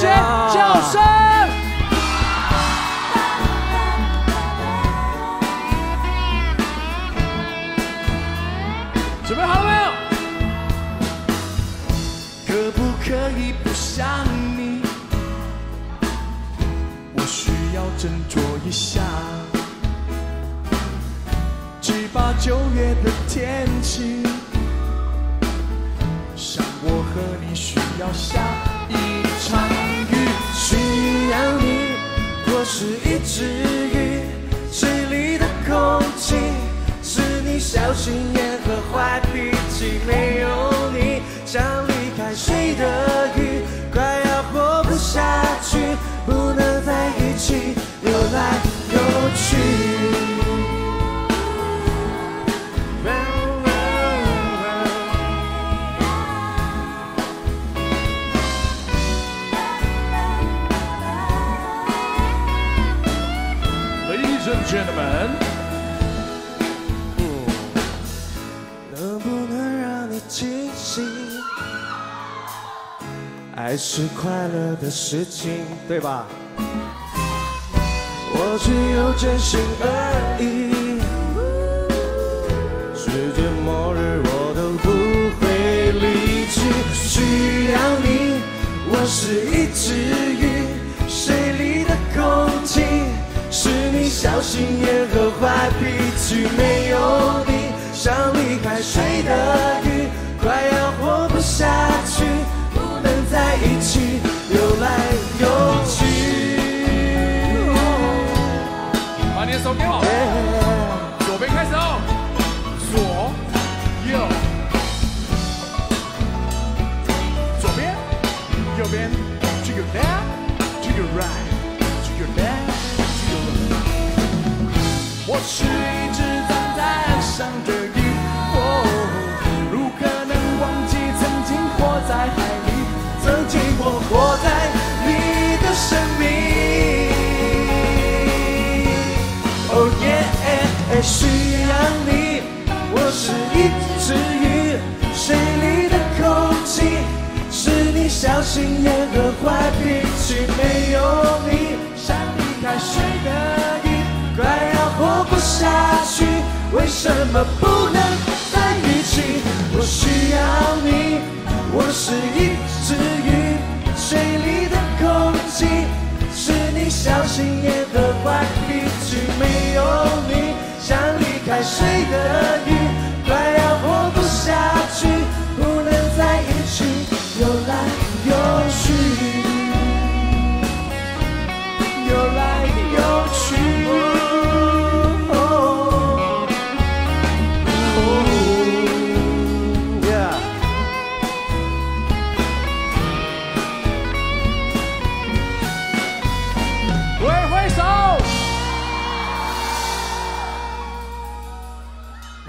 些叫声。准备好了没有？可不可以不想你？我需要振作一下。七八九月的天气，像我和你需要下是一只鱼，水里的空气是你小心眼和坏脾气。gentlemen，能不能让你清醒？爱是快乐的事情，对吧？我只有真心而已。世界末日我都不会离去。需要你，我是一只小心眼和坏脾气。没有你，像离开水的我是一只站在岸上的鱼，哦，如何能忘记曾经活在海里，曾经我活在你的生命。哦耶，需要你，我是一只鱼，水里的空气是你小心眼和坏脾气。没有你，像离开水，下去。为什么不能在一起？我需要你，我是一只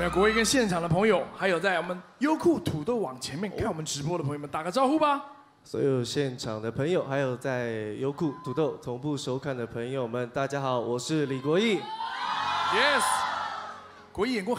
没有国艺跟现场的朋友，还有在我们优酷土豆网前面看我们直播的朋友们，打个招呼吧。所有现场的朋友，还有在优酷土豆同步收看的朋友们，大家好，我是李国毅。Yes，国艺演过